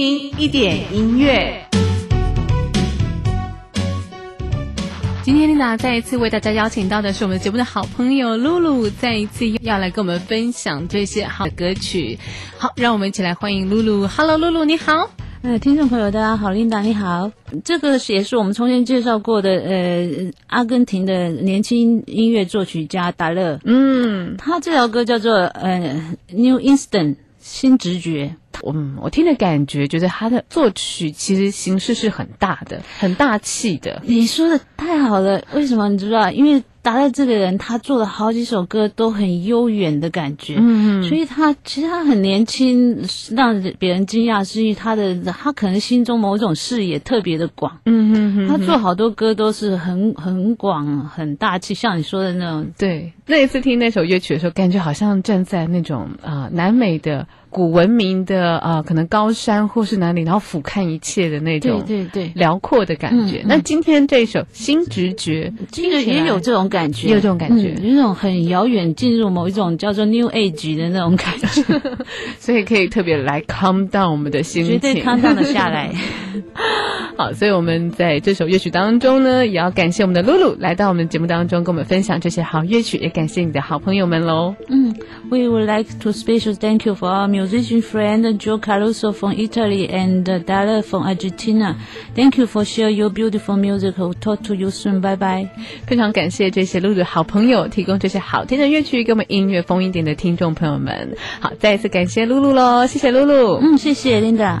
听一点音乐。今天琳达再一次为大家邀请到的是我们节目的好朋友露露，再一次要来跟我们分享这些好的歌曲。好，让我们一起来欢迎露露。Hello，露露，你好。呃，听众朋友，大家好，Linda 你好。这个也是我们从前介绍过的，呃，阿根廷的年轻音乐作曲家达勒。嗯，他这首歌叫做呃，New Instant。新直觉，嗯，我听的感觉，觉得他的作曲其实形式是很大的，很大气的。你说的太好了，为什么？你知道？因为达到这个人，他做了好几首歌都很悠远的感觉，嗯嗯，所以他其实他很年轻，让别人惊讶，是因为他的他可能心中某种视野特别的广，嗯嗯嗯，他做好多歌都是很很广、很大气，像你说的那种。对，那一次听那首乐曲的时候，感觉好像站在那种啊南美的。古文明的啊，可能高山或是哪里，然后俯瞰一切的那种，对对对，辽阔的感觉。那今天这首《新直觉》，这个也有这种感觉，也有这种感觉，有那种很遥远，进入某一种叫做 New Age 的那种感觉，所以可以特别来 calm down 我们的心情，绝对 calm down 的下来。好，所以我们在这首乐曲当中呢，也要感谢我们的露露来到我们节目当中，跟我们分享这些好乐曲，也感谢你的好朋友们喽。嗯，We would like to special thank you for our musician friend Joe Caruso from Italy and Dara from Argentina. Thank you for share your beautiful music. We'll talk to you soon. Bye bye. 非常感谢这些露露好朋友提供这些好听的乐曲给我们音乐风一点的听众朋友们。好，再一次感谢露露喽，谢谢露露。嗯，谢谢 Linda。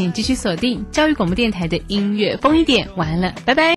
请继续锁定教育广播电台的音乐风一点。晚安了，拜拜。